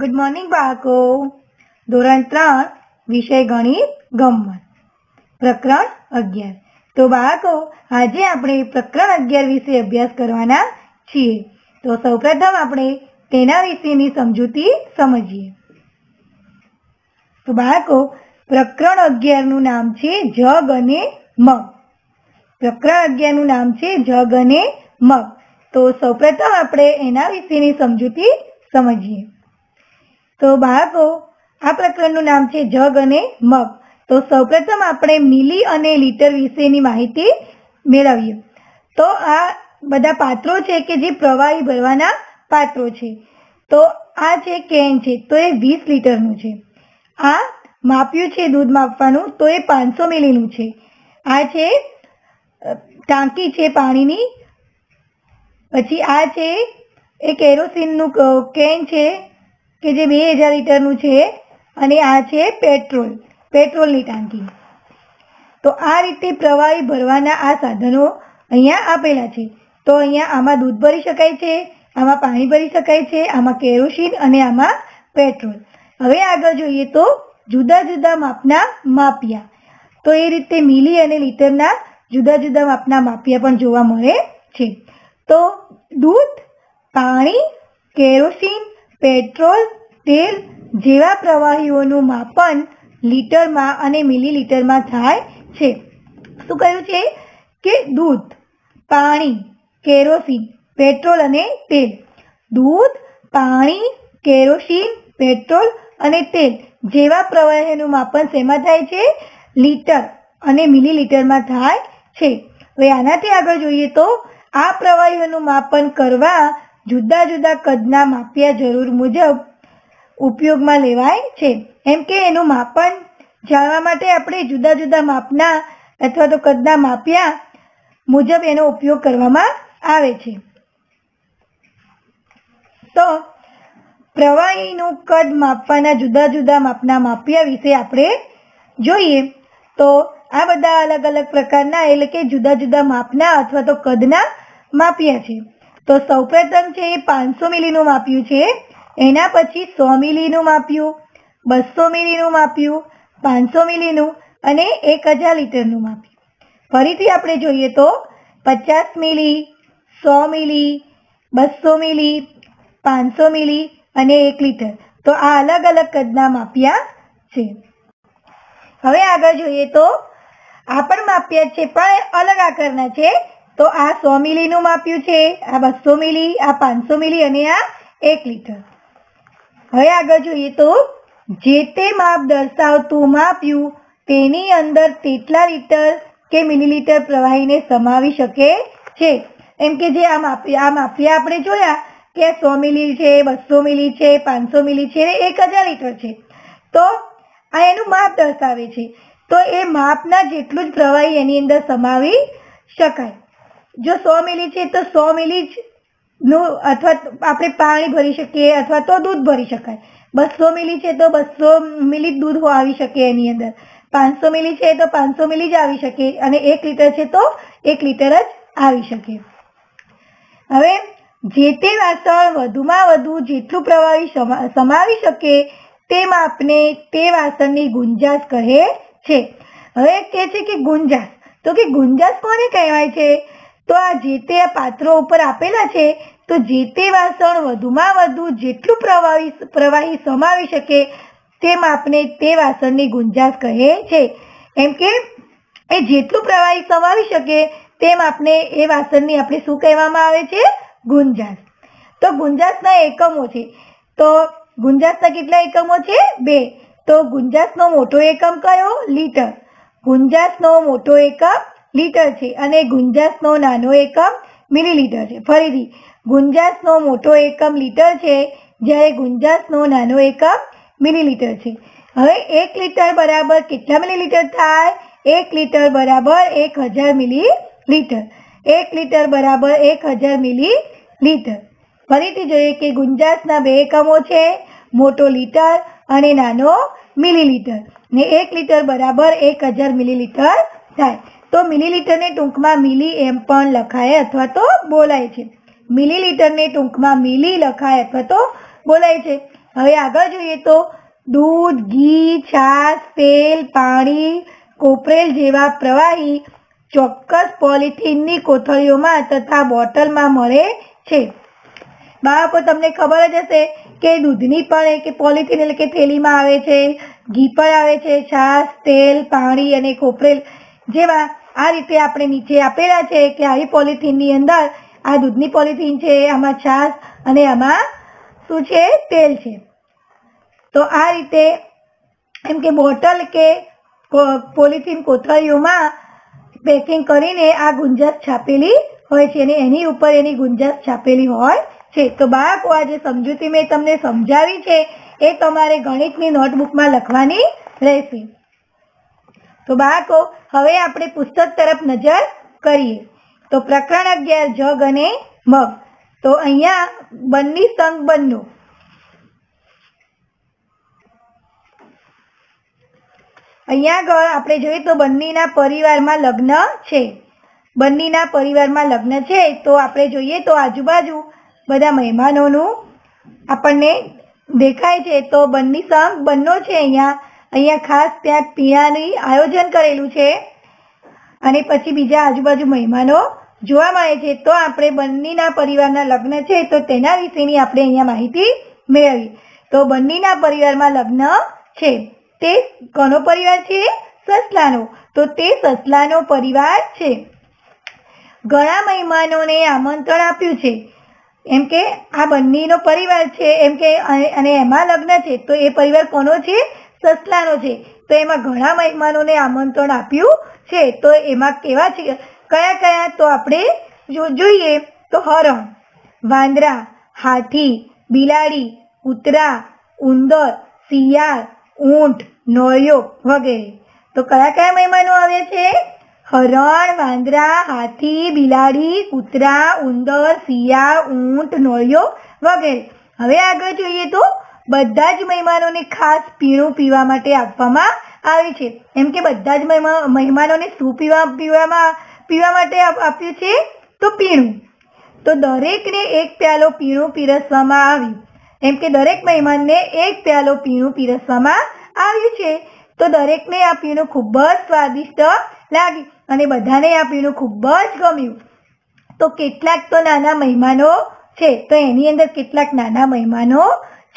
Good morning બાળકો. ધોરણ ત્રણ, વિષય ગણિત ગમ્મત પ્રકરણ અગિયાર. તો બાળકો, આજે આપણે પ્રકરણ અગિયાર વિશે અભ્યાસ કરવાના છીએ. તો સૌપ્રથમ આપણે તેના વિશેની સમજૂતી સમજીએ. તો બાળકો, પ્રકરણ અગિયારનું નામ છે જગ અને મગ પ્રકરણ અગિયારનું નામ છે જગ અને મગ તો સૌપ્રથમ આપણે એના વિશેની સમજૂતી સમજીએ. તો બાળકો, આ પ્રકરણનું નામ છે જગ અને મગ. તો સૌપ્રથમ આપણે મિલી અને લીટર વિશેની માહિતી મેળવીએ. તો આ બધા પાત્રો છે કે જે પ્રવાહી ભરવાના પાત્રો છે. તો આ છે કેન છે તો એ વીસ લીટરનું છે. આ માપ્યું છે દૂધ માપવાનું તો એ પાંચસો મિલીનું છે. આ છે ટાંકી છે પાણીની. પછી આ છે એ કેરોસીનનું કેન છે કે જે બે હજાર લીટરનું છે અને આ છે પેટ્રોલ, પેટ્રોલની ટાંકી. તો આ રીતે પ્રવાહી ભરવાના આ સાધનો અહીંયા આપેલા છે. તો અહીંયા આમાં દૂધ ભરી શકાય છે, આમાં પાણી ભરી શકાય છે, આમાં કેરોસીન અને આમાં પેટ્રોલ. હવે આગળ જોઈએ તો જુદા જુદા માપના માપિયા. તો એ રીતે મિલી અને લીટરના જુદા જુદા માપના માપિયા પણ જોવા મળે છે. તો દૂધ, પાણી, કેરોસીન પેટ્રોલ, તેલ જેવા પ્રવાહીઓનું માપન લીટરમાં અને મિલીલીટરમાં થાય છે. શું કહ્યું છે? કે દૂધ, પાણી, કેરોસીન, પેટ્રોલ અને તેલ. દૂધ, પાણી, કેરોસીન, પેટ્રોલ અને તેલ જેવા પ્રવાહીનું માપન શેમાં થાય છે? લીટર અને મિલીલીટરમાં થાય છે. હવે આનાથી આગળ જોઈએ તો આ પ્રવાહીઓનું માપન કરવા જુદા જુદા કદના માપિયા જરૂર મુજબ ઉપયોગમાં લેવાય છે. એમ કે એનું માપન જાણવા માટે આપણે જુદા જુદા માપના અથવા તો કદના માપ્યા મુજબ એનો ઉપયોગ કરવામાં આવે છે. તો પ્રવાહીનું કદ માપવાના જુદા જુદા માપના માપ્યા વિશે આપણે જોઈએ. તો આ બધા અલગ અલગ પ્રકારના એટલે કે જુદા જુદા માપના અથવા તો કદના માપ્યા છે. તો સૌપ્રથમ છે એ પાંચસો મિલીનું માપ્યું છે. એના પછી સો મિલીનું માપ્યું, બસો મિલીનું માપ્યું, પાંચસો મિલીનું અને એક હજાર લીટરનું માપ્યું. ફરીથી આપણે જોઈએ તો પચાસ મિલી, સો મિલી, બસો મિલી, પાંચસો મિલી અને એક લીટર. તો આ અલગ અલગ કદના માપ્યા છે. હવે આગળ જોઈએ તો આ પણ માપ્યા છે, પણ અલગ આકારના છે. તો આ સો મિલીનું માપ્યું છે, આ બસો મિલી, આ પાંચસો મિલી અને આ એક લીટર. હવે આગળ જોઈએ તો જે તે માપ દર્શાવતું માપ્યું તેની અંદર તેટલા લીટર કે મિલીલીટર પ્રવાહીને સમાવી શકે છે. એમ કે જે આ માપ્યા આ માપ્યા આપણે જોયા કે સો મિલી છે, બસો મિલી છે, પાંચસો મિલી છે એક હજાર લીટર છે. તો આ એનું માપ દર્શાવે છે. તો એ માપના જેટલું જ પ્રવાહી એની અંદર સમાવી શકાય. જો સો મિલી છે તો સો મિલી નું અથવા આપણે પાણી ભરી શકીએ અથવા તો દૂધ ભરી શકાય. બસો મિલી છે તો બસો મિલી દૂધ આવી શકે એની અંદર. પાંચસો મિલી છે તો પાંચસો મિલી જ આવી શકે અને એક લીટર છે તો એક લીટર જ આવી શકે. હવે જે તે વાસણ વધુમાં વધુ જેટલું પ્રવાહી સમા- સમાવી શકે તે માપને તે વાસણની ગુંજાશ કહે છે. હવે કહે છે કે ગુંજાશ? તો કે ગુંજાશ કોને કહેવાય છે? તો આ જે તે પાત્રો ઉપર આપેલા છે, તો જે તે વાસણ વધુમાં વધુ જેટલું પ્રવાહી પ્રવાહી સમાવી શકે, તેમ આપણે તે વાસણની ગુંજાશ કહે છે એમ કે, એ જેટલું પ્રવાહી સમાવી શકે, તેમ આપણે એ વાસણની આપણે શું કહેવામાં આવે છે? ગુંજાશ. તો ગુંજાશના એકમો છે. તો ગુંજાશના કેટલા એકમો છે? બે. તો ગુંજાશનો મોટો એકમ કયો? લીટર. ગુંજાશનો મોટો એકમ લીટર છે અને ગુંજાસનો નાનો એકમ મિલીલીટર છે. ફરીથી ગુંજાસનો મોટો એકમ લીટર છે જ્યારે ગુંજાસનો નાનો એકમ મિલીલીટર છે. હવે એક લીટર બરાબર કેટલા મિલીલીટર થાય? એક લીટર બરાબર એક હજાર મિલી લીટર એક લીટર બરાબર એક હજાર મિલી લીટર ફરીથી જોઈએ કે ગુંજાસના બે એકમો છે, મોટો લીટર અને નાનો મિલીલીટર. ને એક લીટર બરાબર એક હજાર મિલીલીટર થાય. તો મિલીલીટરને ટૂંકમાં મિલી એમ પણ લખાય અથવા તો બોલાય છે. મિલીલીટરને ટૂંકમાં મિલી લખાય અથવા તો બોલાય છે. હવે આગળ જોઈએ તો દૂધ, ઘી, છાશ, તેલ, પાણી, કોપરેલ જેવા પ્રવાહી ચોક્કસ પોલિથીનની કોથળીઓમાં તથા બોટલમાં મળે છે. બાળકો, તમને ખબર જ હશે કે દૂધની પણ એક પોલિથીન એટલે કે થેલીમાં આવે છે, ઘી પણ આવે છે, છાશ, તેલ, પાણી અને કોપરેલ જેવા આ રીતે આપણે નીચે આપેલા છે કે આવી પોલિથીનની અંદર, આ દૂધની પોલિથીન છે, આમાં છાશ અને આમાં શું છે? તેલ છે. તો આ રીતે, એમ કે બોટલ કે પોલિથીન કોથળીઓમાં પેકિંગ કરીને આ ગુંજાશ છાપેલી હોય છે અને એની ઉપર એની ગુંજાશ છાપેલી હોય છે. તો બાળકો, આ જે સમજૂતી મેં તમને સમજાવી છે, એ તમારે ગણિતની નોટબુકમાં લખવાની રહેશે. તો બાળકો, હવે આપણે પુસ્તક તરફ નજર કરીએ. તો પ્રકરણ અગિયાર, જગ અને મગ. તો અહીંયા બંની સંઘ બન્યું. અહીંયા આગળ આપણે જોઈએ તો બંનીના પરિવારમાં લગ્ન છે. બંનીના પરિવારમાં લગ્ન છે, તો આપણે જોઈએ તો આજુબાજુ બધા મહેમાનોનું આપણને દેખાય છે. તો બંની સંઘ બંનો છે અહીંયા. અહીંયા ખાસ ત્યાં પીણાની આયોજન કરેલું છે. અને પછી બીજા આજુબાજુ મહેમાનો જોવા મળે છે, તો આપણે બંનીના પરિવારના લગ્ન છે, તો તેના વિશેની આપણે અહીંયા માહિતી મેળવી. તો બંનીના પરિવારમાં લગ્ન છે. તે કોનો પરિવાર છે, સસલાનો. તો તે સસલાનો પરિવાર છે. ઘણા મહેમાનોને આમંત્રણ આપ્યું છે. એમ કે આ બંનેનો પરિવાર છે, એમ કે અને એમાં લગ્ન છે, તો એ પરિવાર કોનો છે? સસલાનો છે. તો એમાં ઘણા મહેમાનોને આમંત્રણ આપ્યું છે. તો એમાં કેવા છે? કયા કયા? તો આપણે જોઈએ તો હરણ, વાંદરા, હાથી, બિલાડી, કૂતરા, ઉંદર, શિયાળ, ઊંટ નોળિયો વગેરે. તો કયા કયા મહેમાનો આવ્યા છે? હરણ, વાંદરા, હાથી, બિલાડી, કૂતરા, ઉંદર, શિયાળ, ઊંટ નોળિયો વગેરે. હવે આગળ જોઈએ તો બધા જ મહેમાનોને ખાસ પીણું પીવા માટે આપવામાં આવે છે. એમ કે બધા જ મહેમાનોને શું પીવા, પીવામાં, પીવા માટે આપ્યું છે તો પીણું. તો દરેકને એક પ્યાલો પીણું પીરસવામાં આવ્યું એમ કે દરેક મહેમાનને એક પ્યાલો પીણું પીરસવામાં આવ્યું છે. તો દરેકને આ પીણું ખૂબ જ સ્વાદિષ્ટ લાગ્યું અને બધાને આ પીણું ખૂબ જ ગમ્યું. તો કેટલાક તો નાના મહેમાનો છે. તો એની અંદર કેટલાક નાના મહેમાનો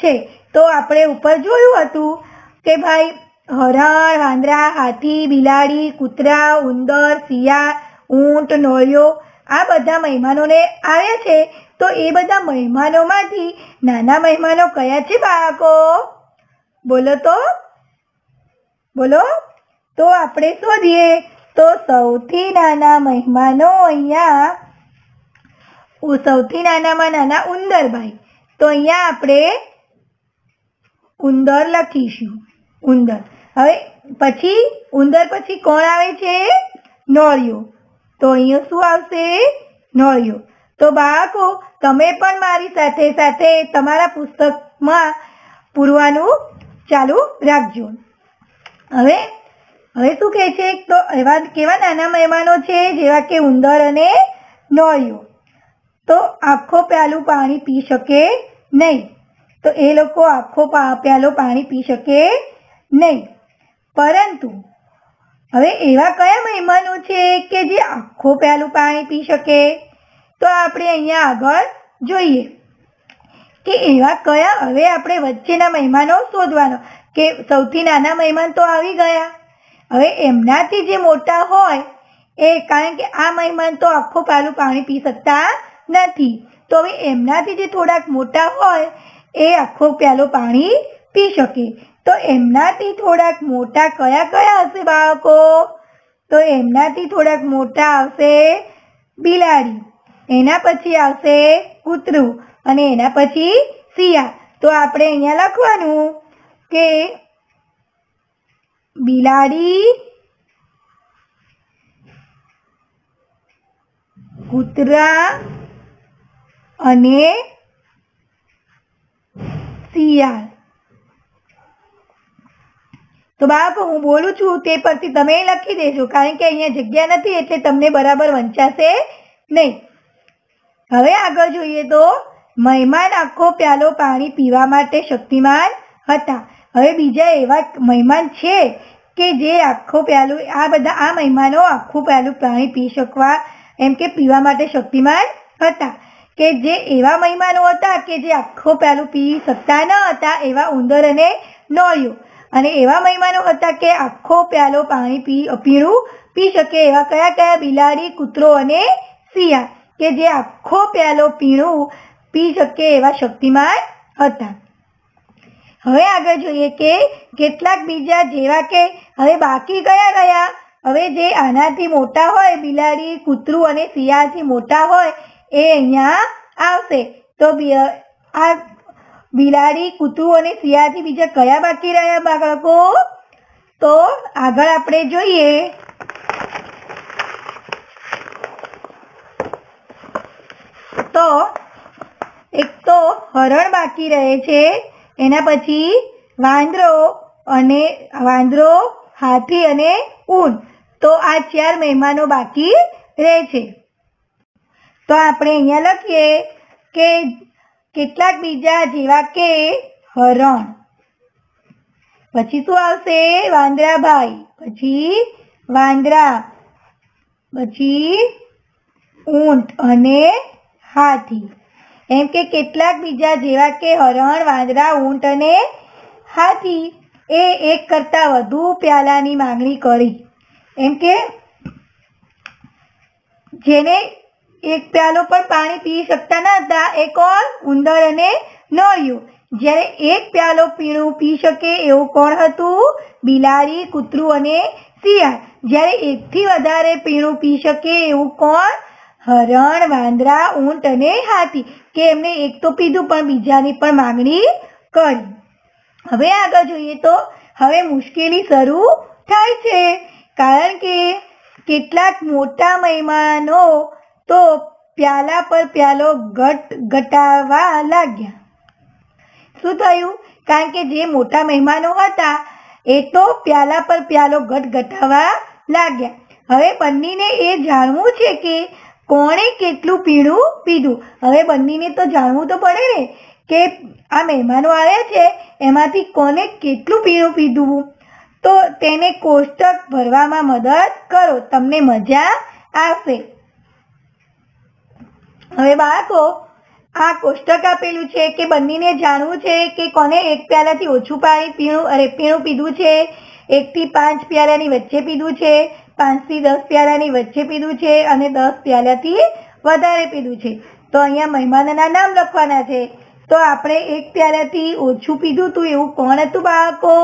છે. તો આપણે ઉપર જોયું હતું કે ભાઈ, હરણ, વાંદરા, હાથી, બિલાડી, કૂતરા, ઉંદર, શિયા, ઊંટ, નોળિયો આ બધા મહેમાનોને આવ્યા છે. તો એ બધા મહેમાનોમાંથી નાના મહેમાનો કયા છે બાળકો? બોલો તો. બોલો. તો આપણે શોધીએ. તો સૌથી નાના મહેમાનો અહીંયા સૌથી નાનામાં નાના ઉંદરભાઈ. તો અહીંયા આપણે ઉંદર લખીશું. ઉંદર. હવે પછી, ઉંદર પછી કોણ આવે છે? નોળિયો. તો અહીંયા શું આવશે? નોળિયો. તો બાળકો, તમે પણ મારી સાથે સાથે તમારા પુસ્તકમાં પૂરવાનું ચાલુ રાખજો. હવે હવે શું કહે છે? તો એવા કેવા નાના મહેમાનો છે, જેવા કે ઉંદર અને નોળિયો. તો આખો પ્યાલું પાણી પી શકે નહીં. તો એ લોકો આખો પ્યાલો પાણી પી શકે નહીં. પરંતુ હવે એવા કયા મહેમાનો છે કે જે આખો પ્યાલું પાણી પી શકે? તો આપણે અહીંયા આગળ જોઈએ કે એવા કયા હવે આપણે વચ્ચેના મહેમાનો શોધવાનો કે સૌથી નાના મહેમાન તો આવી ગયા. હવે એમનાથી જે મોટા હોય એ કારણ કે આ મહેમાન તો આખો પ્યાલું પાણી પી શકતા નથી. તો હવે એમનાથી જે થોડાક મોટા હોય એ આખો પ્યાલો પાણી પી શકે. તો એમનાથી થોડાક મોટા કયા કયા હશે બાળકો? તો એમનાથી થોડાક મોટા આવશે બિલાડી, એના પછી આવશે કૂતરું અને એના પછી શિયા. તો આપણે અહીંયા લખવાનું કે બિલાડી, કૂતરા અને શિયાળ તો બાળકો હું બોલું છું તે પરથી તમે લખી દેજો, કારણ કે અહીંયા જગ્યા નથી, એટલે તમને બરાબર વંચાશે નહીં. હવે આગળ જોઈએ તો, મહેમાન આખો પ્યાલો પાણી પીવા માટે શક્તિમાન હતા. હવે બીજા એવા મહેમાન છે કે જે આખો પ્યાલું, આ બધા, આ મહેમાનો આખું પ્યાલું પાણી પી શકવા, એમ કે પીવા માટે શક્તિમાન હતા. કે જે એવા મહેમાનો હતા કે જે આખો પ્યાલું પી શકતા ન હતા, એવા ઉંદર અને નોળિયો અને એવા મહેમાનો હતા કે આખો પ્યાલો પાણી પી પીણું પી શકે એવા કયા કયા બિલાડી, કૂતરો અને શિયાળ કે જે આખો પ્યાલો પીણું પી શકે એવા શક્તિમાન હતા. હવે આગળ જોઈએ કે કેટલાક બીજા જેવા કે હવે બાકી કયા ગયા હવે જે આનાથી મોટા હોય, બિલાડી, કૂતરું અને શિયાળથી મોટા હોય એ અહીંયા આવશે. તો આ બિલાડી કૂતરું અને શિયાળથી બીજા કયા બાકી રહ્યા બાળકો? તો આગળ આપણે જોઈએ. તો એક તો હરણ બાકી રહે છે. એના પછી વાંદરો અને, વાંદરો, હાથી અને ઊન. તો આ ચાર મહેમાનો બાકી રહે છે. તો આપણે અહીંયા લખીએ કે કેટલાક બીજા જેવા કે હરણ. પછી શું આવશે? વાંદરાભાઈ પછી વાંદરા. પછી ઊંટ અને હાથી. એમ કે કેટલાક બીજા જેવા કે હરણ, વાંદરા, ઊંટ અને હાથી એ એક કરતા વધુ પ્યાલાની માંગણી કરી. એમ કે જેને એક પ્યાલો પણ પાણી પી શકતા ન હતા. એ કોણ ઉંદર અને નળિયું જ્યારે એક પ્યાલો પીણું પી શકે એવું કોણ હતું? બિલાડી, કૂતરું અને શિયાળ. જ્યારે એકથી વધારે પીણું પી શકે એવું કોણ? હરણ, વાંદરા, ઊંટ અને હાથી. કે એમને એક તો પીધું પણ બીજાની પણ માંગણી કરી. હવે આગળ જોઈએ તો હવે મુશ્કેલી શરૂ થાય છે. કારણ કે કેટલાક મોટા મહેમાનો તો પ્યાલા પર પ્યાલો ઘટ ઘટાવા લાગ્યા. શું થયું? કારણ કે જે મોટા મહેમાનો હતા, એ તો પ્યાલા પર પ્યાલો ઘટ ઘટાવા લાગ્યા. હવે બંનેને એ જાણવું છે કે કોણે કેટલું પીણું પીધું. હવે બંનેને તો જાણવું તો પડે ને કે આ મહેમાનો આવ્યા છે, એમાંથી કોને કેટલું પીણું પીધું? તો તેને કોષ્ટક ભરવામાં મદદ કરો, તમને મજા આવશે. હવે બાળકો, આ કોષ્ટક આપેલું છે કે બંનેને જાણવું છે કે કોને એક પ્યાલાથી ઓછું પાણી પીણું અરે પીણું પીધું છે. એકથી પાંચ પ્યાલાની વચ્ચે પીધું છે, પાંચથી દસ પ્યાલાની વચ્ચે પીધું છે અને દસ પ્યાલાથી વધારે પીધું છે. તો અહીંયા મહેમાનના નામ લખવાના છે. તો આપણે એક પ્યાલાથી ઓછું પીધું હતું એવું કોણ હતું બાળકો?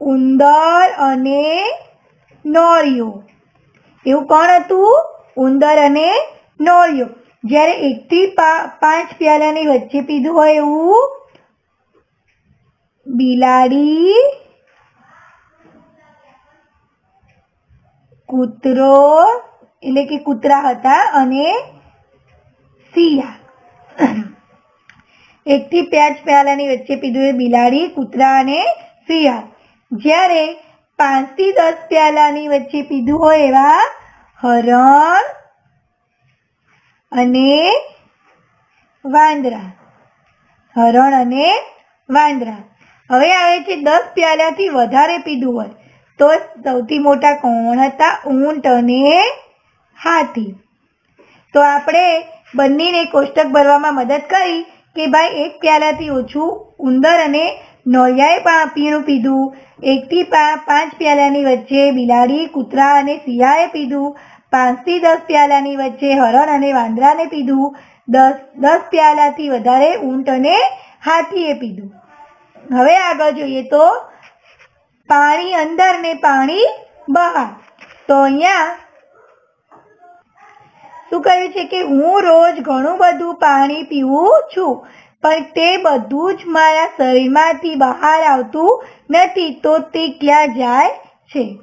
ઉંદર અને નોરિયો. એવું કોણ હતું? ઉંદર અને નોળિયો. જ્યારે એકથી પાંચ પ્યાલાની વચ્ચે પીધું હોય એવું બિલાડી, કૂતરો, એટલે કે કૂતરા હતા અને શિયાળ એકથી પાંચ પ્યાલાની વચ્ચે પીધું એ બિલાડી, કૂતરા અને શિયાળ જ્યારે પાંચથી દસ પ્યાલાની વચ્ચે પીધું હોય એવા હરણ અને વાંદરા. હરણ અને વાંદરા. હવે આવે છે દસ પ્યાલાથી વધારે પીધું હોય, તો સૌથી મોટા કોણ હતા? ઊંટ અને હાથી. તો આપણે બંનેને કોષ્ટક ભરવામાં મદદ કરી કે ભાઈ એક પ્યાલાથી ઓછું ઉંદર અને નોળિયાએ પણ પીણું પીધું. એકથી પાંચ પ્યાલાની વચ્ચે બિલાડી, કૂતરા અને સિંહાએ પીધું. પાંચથી દસ પ્યાલાની વચ્ચે હરણ અને વાંદરાને પીધું. દસ દસ પ્યાલાથી વધારે ઊંટ અને હાથીએ પીધું. હવે આગળ જોઈએ તો પાણી અંદર ને પાણી બહાર. તો અહીંયા શું કહ્યું છે કે હું રોજ ઘણું બધું પાણી પીવું છું. પણ તે બધું જ મારા શરીરમાંથી બહાર આવતું નથી, તો તે ક્યાં જાય છે?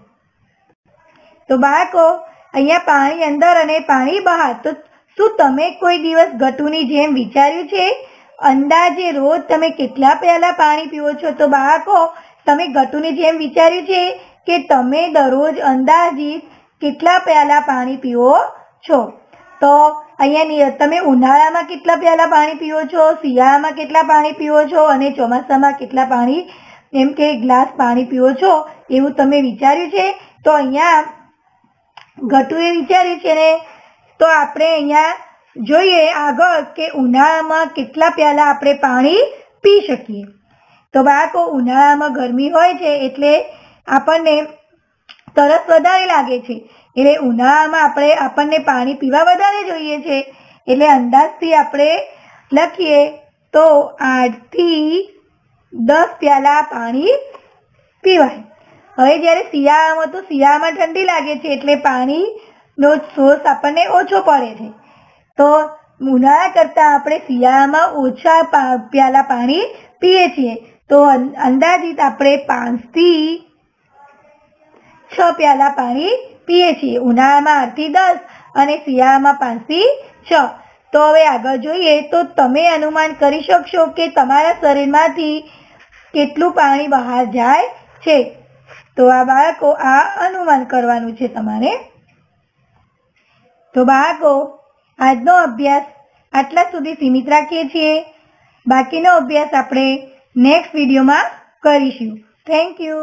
તો બાળકો, અહીંયા પાણી અંદર અને પાણી બહાર. તો શું તમે કોઈ દિવસ ગટુની જેમ વિચાર્યું છે? અંદાજે રોજ તમે કેટલા પ્યાલા પાણી પીવો છો? તો બાળકો, તમે ગટુની જેમ વિચાર્યું છે કે તમે દરરોજ અંદાજિત કેટલા પ્યાલા પાણી પીવો છો? તો અહીંયા તમે ઉનાળામાં કેટલા પ્યાલા પાણી પીવો છો? શિયાળામાં કેટલા પાણી પીવો છો? અને ચોમાસામાં કેટલા પાણી, એમ કે ગ્લાસ પાણી પીવો છો? એવું તમે વિચાર્યું છે? તો અહીંયા ઘટુએ વિચાર્યું છે ને, તો આપણે અહીંયા જોઈએ આગળ કે ઉનાળામાં કેટલા પ્યાલા આપણે પાણી પી શકીએ. તો બાળકો, ઉનાળામાં ગરમી હોય છે એટલે આપણને તરસ વધારે લાગે છે. એટલે ઉનાળામાં આપણે આપણને પાણી પીવા વધારે જોઈએ છે. એટલે અંદાજથી આપણે લખીએ તો આઠથી દસ પ્યાલા પાણી પીવાય. હવે જ્યારે શિયાળામાં તો શિયાળામાં ઠંડી લાગે છે એટલે પાણીનો સોર્સ આપણને ઓછો પડે છે. તો ઉનાળા કરતાં આપણે શિયાળામાં ઓછા પ્યાલા પાણી પીએ છીએ. તો અંદાજિત આપણે પાંચથી છ પ્યાલા પાણી પીએ છીએ. ઉનાળામાં આઠથી દસ અને શિયાળામાં પાંચથી છ. તો હવે આગળ જોઈએ તો તમે અનુમાન કરી શકશો કે તમારા શરીરમાંથી કેટલું પાણી બહાર જાય છે. તો આ બાળકો આ અનુમાન કરવાનું છે તમારે. તો બાળકો, આજનો અભ્યાસ આટલા સુધી સીમિત રાખીએ છીએ. બાકીનો અભ્યાસ આપણે નેક્સ્ટ વિડીયોમાં કરીશું. Thank you.